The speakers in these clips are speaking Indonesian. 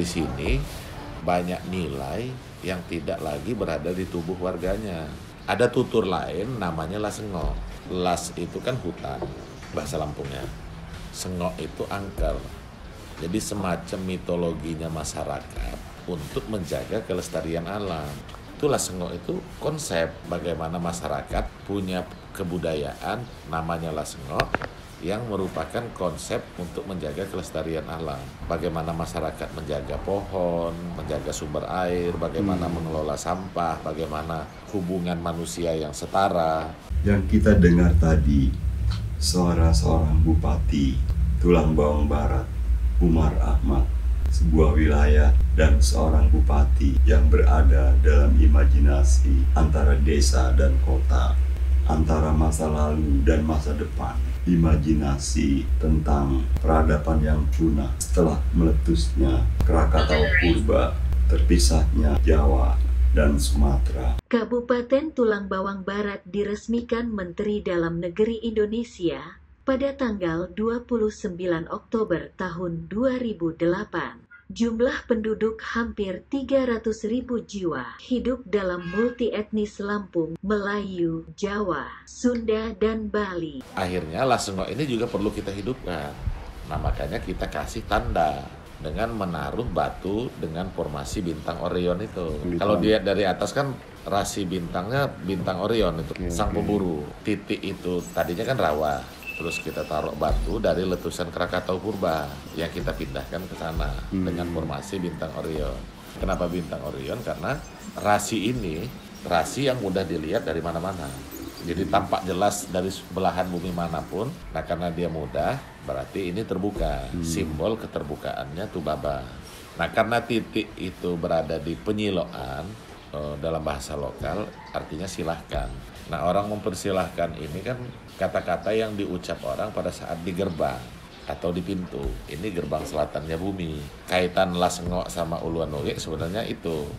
Di sini banyak nilai yang tidak lagi berada di tubuh warganya. Ada tutur lain namanya lasengo. Las itu kan hutan, bahasa Lampungnya. Sengok itu angker. Jadi semacam mitologinya masyarakat untuk menjaga kelestarian alam. Itulah sengok itu konsep bagaimana masyarakat punya kebudayaan namanya lasengok yang merupakan konsep untuk menjaga kelestarian alam. Bagaimana masyarakat menjaga pohon, menjaga sumber air, bagaimana hmm. mengelola sampah, bagaimana hubungan manusia yang setara. Yang kita dengar tadi, suara seorang bupati Tulang Bawang Barat, Umar Ahmad, sebuah wilayah dan seorang bupati yang berada dalam imajinasi antara desa dan kota, antara masa lalu dan masa depan imajinasi tentang peradaban yang punah setelah meletusnya Krakatau Purba, terpisahnya Jawa dan Sumatera. Kabupaten Tulang Bawang Barat diresmikan Menteri Dalam Negeri Indonesia pada tanggal 29 Oktober tahun 2008. Jumlah penduduk hampir 300 ribu jiwa hidup dalam multi etnis Lampung, Melayu, Jawa, Sunda, dan Bali. Akhirnya Lasengok ini juga perlu kita hidupkan. Nah makanya kita kasih tanda dengan menaruh batu dengan formasi bintang Orion itu. Bintang. Kalau dia dari atas kan rasi bintangnya bintang Orion itu, okay, sang pemburu. Titik itu tadinya kan rawa terus kita taruh batu dari letusan Krakatau Purba yang kita pindahkan ke sana hmm. dengan formasi bintang Orion. Kenapa bintang Orion? Karena rasi ini rasi yang mudah dilihat dari mana-mana. Jadi tampak jelas dari belahan bumi mana pun. Nah karena dia mudah, berarti ini terbuka. Hmm. Simbol keterbukaannya Tubaba. Nah karena titik itu berada di penyiloan eh, dalam bahasa lokal, artinya silahkan. Nah orang mempersilahkan ini kan kata-kata yang diucap orang pada saat di gerbang atau di pintu. Ini gerbang selatannya bumi. Kaitan Lasengok sama Uluan Oge sebenarnya itu.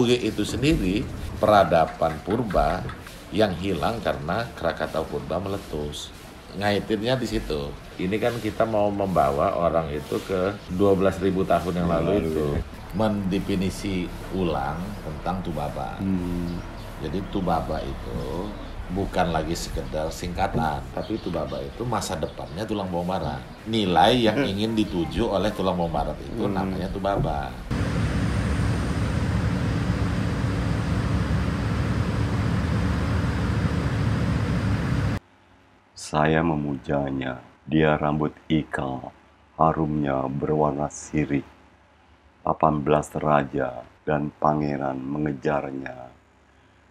Noge itu sendiri peradaban purba yang hilang karena Krakatau purba meletus. Ngaitinnya di situ. Ini kan kita mau membawa orang itu ke 12.000 tahun yang lalu itu ya. mendefinisi ulang tentang Tubaba. Hmm. Jadi Tubaba itu bukan lagi sekedar singkatan, tapi Tubaba itu masa depannya tulang bawang barat. Nilai yang ingin dituju oleh tulang bawang barat itu hmm. namanya Tubaba. Saya memujanya, dia rambut ikal, harumnya berwarna sirih. 18 raja dan pangeran mengejarnya.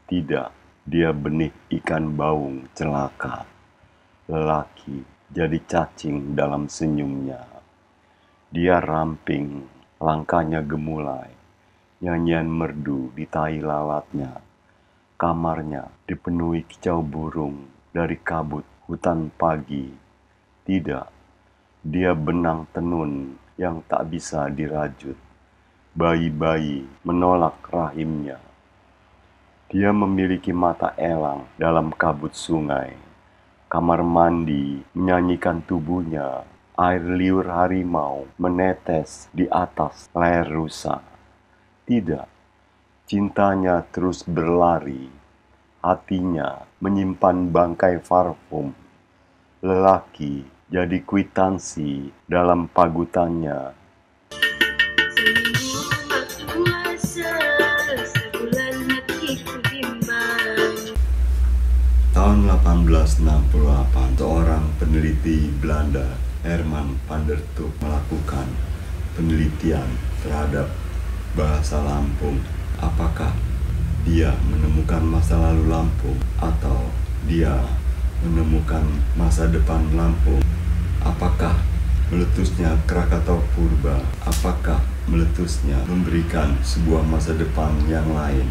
Tidak, dia benih ikan baung celaka. Lelaki jadi cacing dalam senyumnya. Dia ramping, langkahnya gemulai. Nyanyian merdu di tai lalatnya. Kamarnya dipenuhi kicau burung dari kabut hutan pagi. Tidak, dia benang tenun yang tak bisa dirajut. Bayi-bayi menolak rahimnya. Dia memiliki mata elang dalam kabut sungai. Kamar mandi menyanyikan tubuhnya. Air liur harimau menetes di atas layar rusa. Tidak, cintanya terus berlari hatinya menyimpan bangkai parfum. Lelaki jadi kwitansi dalam pagutannya. Tahun 1868, seorang peneliti Belanda, Herman van der Tuk, melakukan penelitian terhadap bahasa Lampung. Apakah dia menemukan masa lalu Lampung atau dia menemukan masa depan Lampung? Apakah meletusnya Krakatau Purba? Apakah meletusnya memberikan sebuah masa depan yang lain?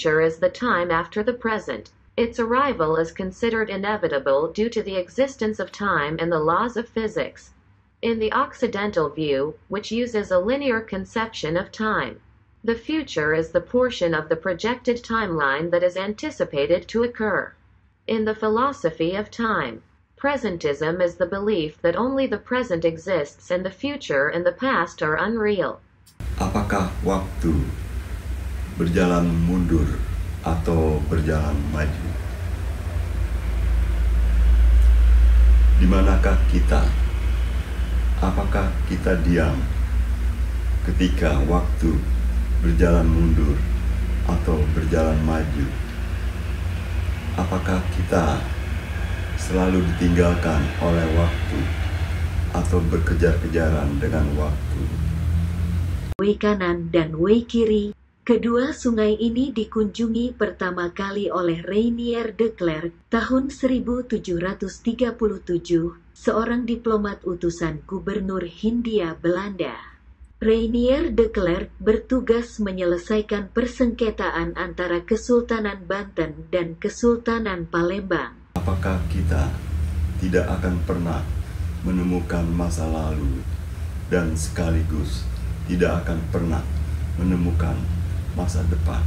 Future is the time after the present. Its arrival is considered inevitable due to the existence of time and the laws of physics. In the Occidental view, which uses a linear conception of time, the future is the portion of the projected timeline that is anticipated to occur. In the philosophy of time, presentism is the belief that only the present exists and the future and the past are unreal. Apakah waktu berjalan mundur atau berjalan maju? Di manakah kita? Apakah kita diam ketika waktu berjalan mundur atau berjalan maju? Apakah kita selalu ditinggalkan oleh waktu atau berkejar-kejaran dengan waktu? Wei kanan dan Wei kiri. Kedua sungai ini dikunjungi pertama kali oleh Rainier de Klerk tahun 1737, seorang diplomat utusan gubernur Hindia Belanda. Rainier de Klerk bertugas menyelesaikan persengketaan antara Kesultanan Banten dan Kesultanan Palembang. Apakah kita tidak akan pernah menemukan masa lalu dan sekaligus tidak akan pernah menemukan masa depan?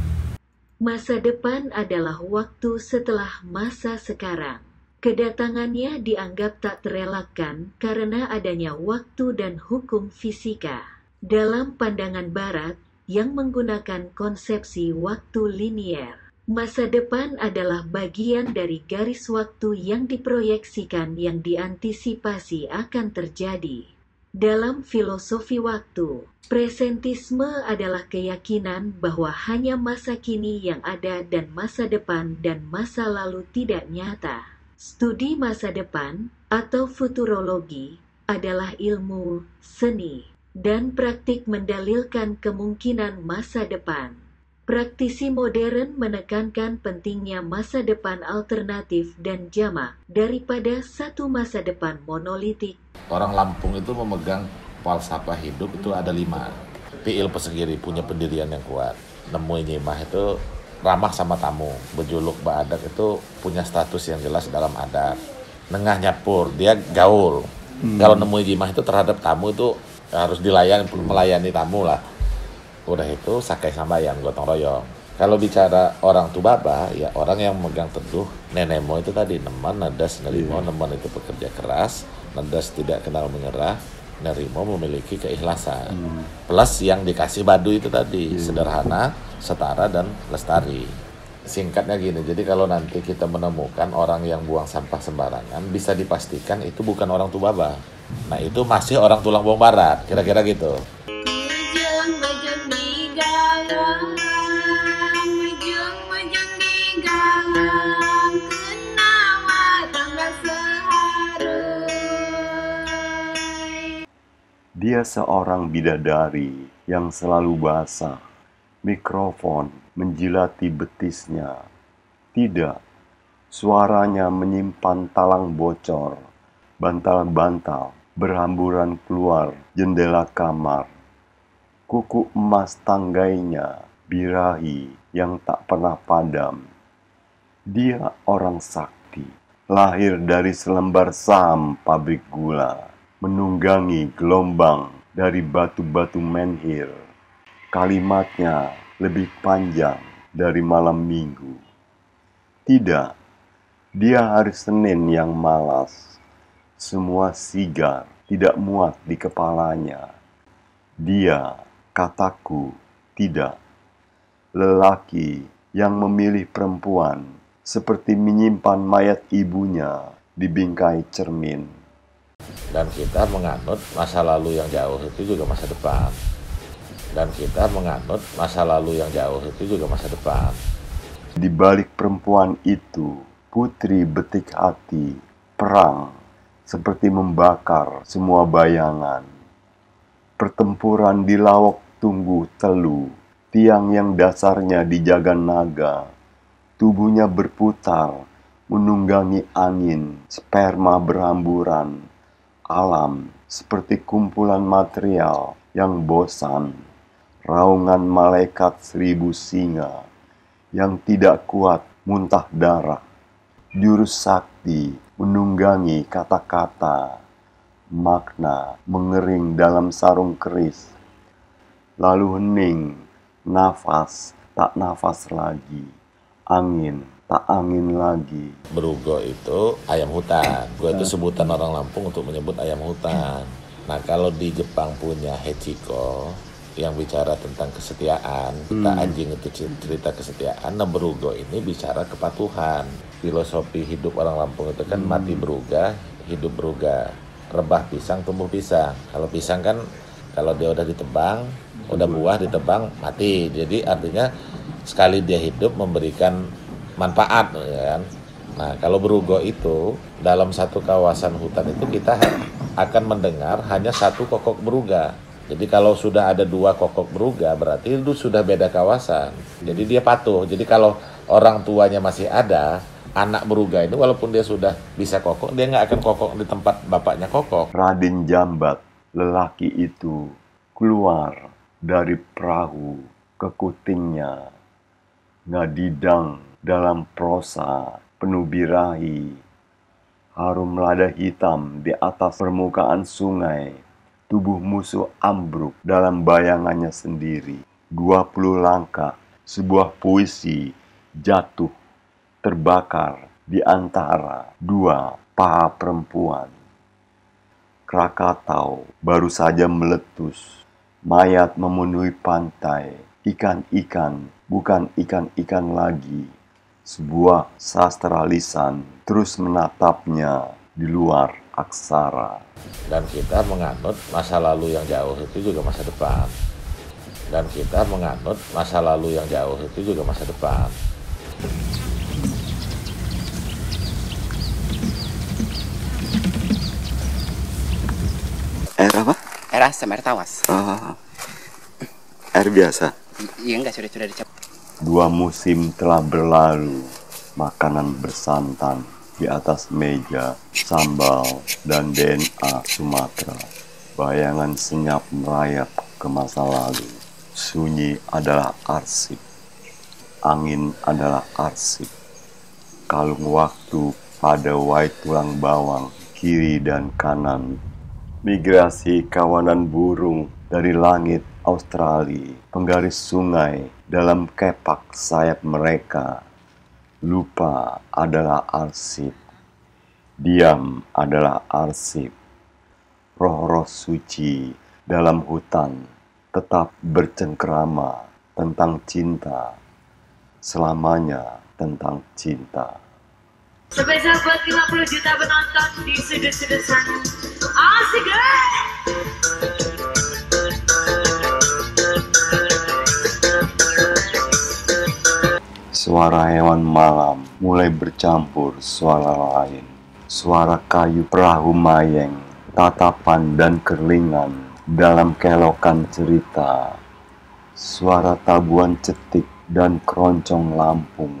Masa depan adalah waktu setelah masa sekarang. Kedatangannya dianggap tak terelakkan karena adanya waktu dan hukum fisika. Dalam pandangan Barat yang menggunakan konsepsi waktu linier, masa depan adalah bagian dari garis waktu yang diproyeksikan yang diantisipasi akan terjadi. Dalam filosofi waktu, presentisme adalah keyakinan bahwa hanya masa kini yang ada dan masa depan dan masa lalu tidak nyata. Studi masa depan atau futurologi adalah ilmu seni dan praktik mendalilkan kemungkinan masa depan. Praktisi modern menekankan pentingnya masa depan alternatif dan jamak daripada satu masa depan monolitik Orang Lampung itu memegang falsafah hidup itu ada lima. Piil pesegiri punya pendirian yang kuat. Nemu nyimah itu ramah sama tamu. Bejuluk baadak itu punya status yang jelas dalam adat. Nengah nyapur, dia gaul. Kalau nemu nyimah itu terhadap tamu itu harus dilayani, melayani tamu lah. Udah itu sakai sama yang gotong royong. Kalau bicara orang tubaba, ya orang yang memegang teduh nenemo itu tadi neman, nadas, nerimo, neman itu pekerja keras, nadas tidak kenal menyerah, nerimo memiliki keikhlasan. Plus yang dikasih badu itu tadi sederhana, setara dan lestari. Singkatnya gini, jadi kalau nanti kita menemukan orang yang buang sampah sembarangan, bisa dipastikan itu bukan orang tubaba. Nah itu masih orang tulang bawang barat, kira-kira gitu. Dia seorang bidadari yang selalu basah. Mikrofon menjilati betisnya. Tidak, suaranya menyimpan talang bocor. Bantal-bantal berhamburan keluar jendela kamar. Kuku emas tanggainya birahi yang tak pernah padam. Dia orang sakti, lahir dari selembar saham pabrik gula, menunggangi gelombang dari batu-batu menhir. Kalimatnya lebih panjang dari malam minggu. Tidak, dia hari Senin yang malas. Semua sigar tidak muat di kepalanya. Dia, kataku, tidak. Lelaki yang memilih perempuan seperti menyimpan mayat ibunya di bingkai cermin. dan kita menganut masa lalu yang jauh itu juga masa depan dan kita menganut masa lalu yang jauh itu juga masa depan Di balik perempuan itu, putri betik hati, perang, seperti membakar semua bayangan. Pertempuran di lawak tunggu telu, tiang yang dasarnya dijaga naga, tubuhnya berputar, menunggangi angin, sperma berhamburan, alam seperti kumpulan material yang bosan, raungan malaikat seribu singa yang tidak kuat muntah darah, jurus sakti menunggangi kata-kata, makna mengering dalam sarung keris, lalu hening, nafas tak nafas lagi, angin tak angin lagi. Berugo itu ayam hutan. Gue itu sebutan orang Lampung untuk menyebut ayam hutan. Nah kalau di Jepang punya Hechiko yang bicara tentang kesetiaan, kita anjing itu cerita kesetiaan. Nah berugo ini bicara kepatuhan. Filosofi hidup orang Lampung itu kan mati beruga, hidup beruga. Rebah pisang, tumbuh pisang. Kalau pisang kan kalau dia udah ditebang, udah buah ditebang, mati. Jadi artinya sekali dia hidup memberikan manfaat ya kan. Nah, kalau berugo itu dalam satu kawasan hutan itu kita akan mendengar hanya satu kokok beruga. Jadi kalau sudah ada dua kokok beruga berarti itu sudah beda kawasan. Jadi dia patuh. Jadi kalau orang tuanya masih ada, anak beruga itu walaupun dia sudah bisa kokok, dia nggak akan kokok di tempat bapaknya kokok. Raden Jambat, lelaki itu, keluar dari perahu ke kutingnya, ngadidang dalam prosa penuh birahi, harum lada hitam di atas permukaan sungai, tubuh musuh ambruk dalam bayangannya sendiri. Dua puluh langkah, sebuah puisi jatuh, terbakar di antara dua paha perempuan. Krakatau baru saja meletus, mayat memenuhi pantai, ikan-ikan bukan ikan-ikan lagi. Sebuah sastra lisan terus menatapnya di luar aksara. Dan kita menganut masa lalu yang jauh itu juga masa depan. Dan kita menganut masa lalu yang jauh itu juga masa depan. Air apa? Air asam, air tawas. Ah, air biasa. Iya enggak sudah sudah dicap. Dua musim telah berlalu, makanan bersantan di atas meja, sambal dan DNA Sumatera. Bayangan senyap merayap ke masa lalu. Sunyi adalah arsip. Angin adalah arsip. Kalung waktu pada wai tulang bawang kiri dan kanan. Migrasi kawanan burung dari langit Australia, penggaris sungai dalam kepak sayap mereka. Lupa adalah arsip. Diam adalah arsip. Roh-roh suci dalam hutan tetap bercengkrama tentang cinta. Selamanya tentang cinta. Sebesar buat 50 juta penonton di sudut-sudut sana. Suara hewan malam mulai bercampur suara lain. Suara kayu perahu mayeng, tatapan dan kerlingan dalam kelokan cerita. Suara tabuan cetik dan keroncong lampung.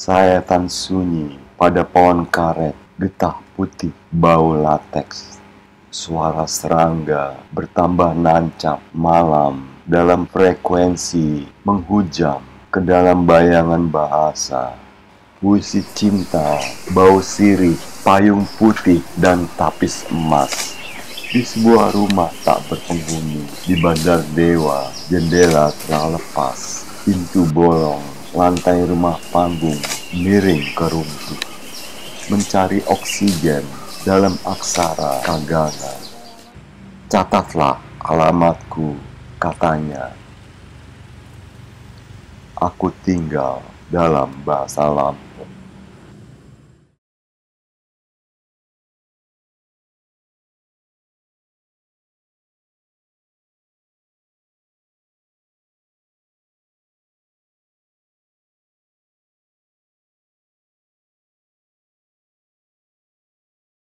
Sayatan sunyi pada pohon karet, getah putih bau lateks. Suara serangga bertambah nancap malam dalam frekuensi menghujam ke dalam bayangan bahasa. Puisi cinta, bau sirih, payung putih, dan tapis emas. Di sebuah rumah tak berpenghuni, di bandar dewa, jendela telah lepas, pintu bolong, lantai rumah panggung miring ke runtuh. Mencari oksigen dalam aksara kaganan. Catatlah alamatku, katanya aku tinggal dalam bahasa Lampung.